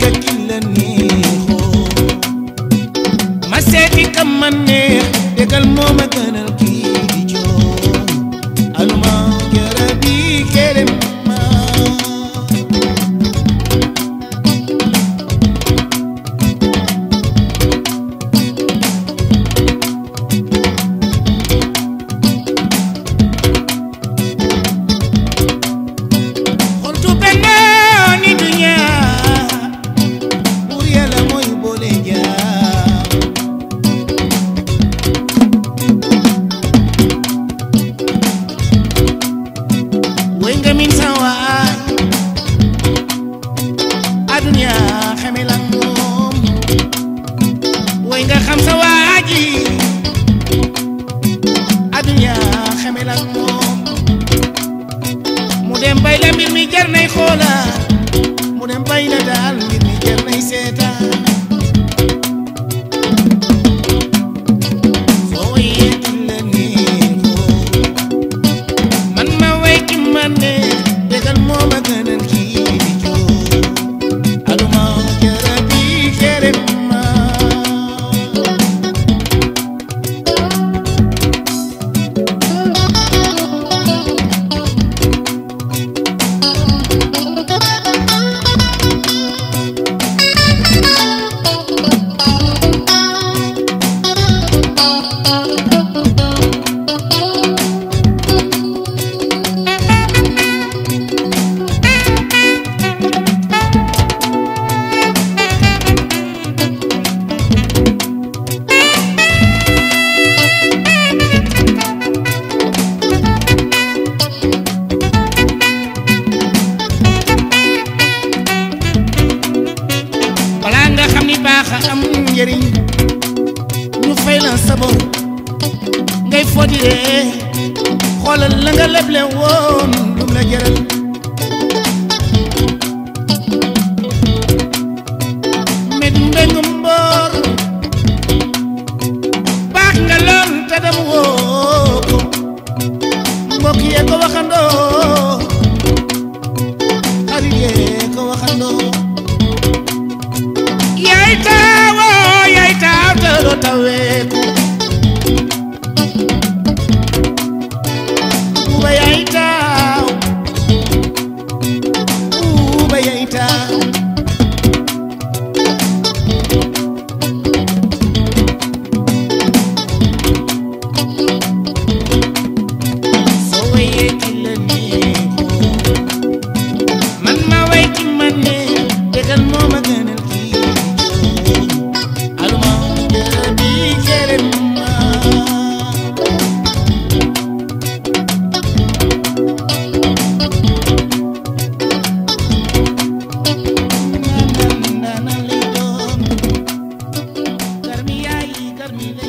ka ki la neexoo ma seeti kam ma neex dégal moo ma gën dem bay la mbir mi jar nay xoola mu dem bay la daal mbir mi jar nay seetaan Thank you. a am njëriñ ñu fay la sa bor ngay foddi ree la nga leble woon lu la jëral tal vez olvidarte.